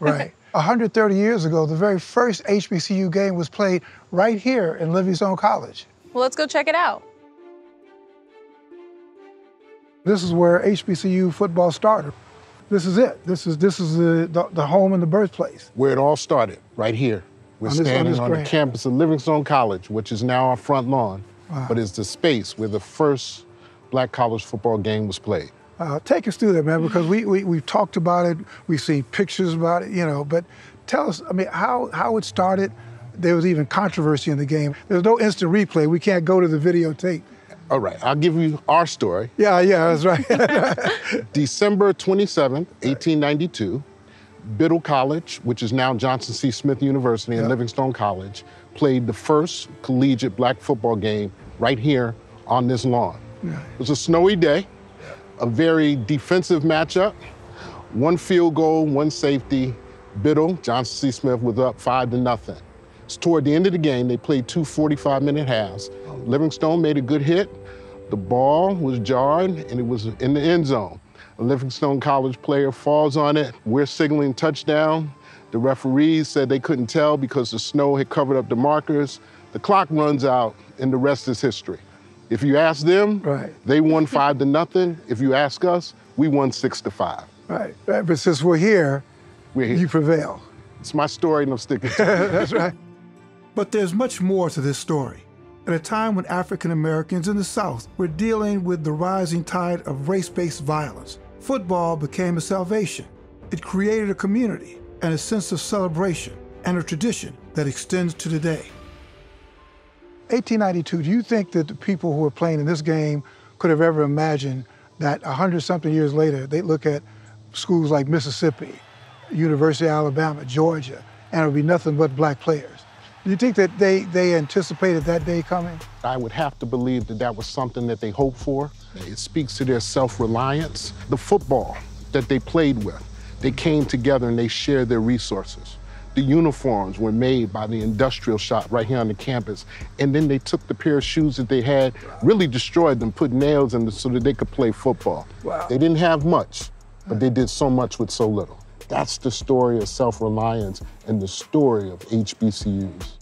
right. 130 years ago, the very first HBCU game was played right here in Livingstone College. Well, let's go check it out. This is where HBCU football started. This is it. This is this is the, the, the home and the birthplace. Where it all started, right here. We're On this- on standing this on, the campus of Livingstone College, which is now our front lawn, but it's the space where the first black college football game was played. Uh, take us through that, man, because we, we we've talked about it, we've seen pictures about it, you know. But tell us, I mean, how how it started. There was even controversy in the game. There's no instant replay. We can't go to the videotape. All right, I'll give you our story. Yeah, yeah, that's right. December 27th, 1892, Biddle College, which is now Johnson C. Smith University and Yeah. Livingstone College, played the first collegiate black football game right here on this lawn. It was a snowy day, a very defensive matchup. One field goal, one safety. Biddle, Johnson C. Smith was up five to nothing. It's toward the end of the game, they played two 45 minute halves. Livingstone made a good hit. The ball was jarred and it was in the end zone. A Livingstone College player falls on it. We're signaling touchdown. The referees said they couldn't tell because the snow had covered up the markers. The clock runs out and the rest is history. If you ask them, Right. they won five to nothing. If you ask us, we won six to five. right, right. But since we're here, We're here. you prevail. It's my story and I'm sticking to it. That's right. But there's much more to this story. At a time when African Americans in the South were dealing with the rising tide of race based violence, football became a salvation. It created a community and a sense of celebration and a tradition that extends to today. 1892, do you think that the people who were playing in this game could have ever imagined that 100 something years later, they look at schools like Mississippi, University of Alabama, Georgia, and it would be nothing but black players? Do you think that they, they anticipated that day coming? I would have to believe that that was something that they hoped for. It speaks to their self-reliance. The football that they played with, they came together and they shared their resources. The uniforms were made by the industrial shop right here on the campus. And then they took the pair of shoes that they had, really destroyed them, put nails in them so that they could play football. Wow. They didn't have much, but they did so much with so little. That's the story of self-reliance and the story of HBCUs.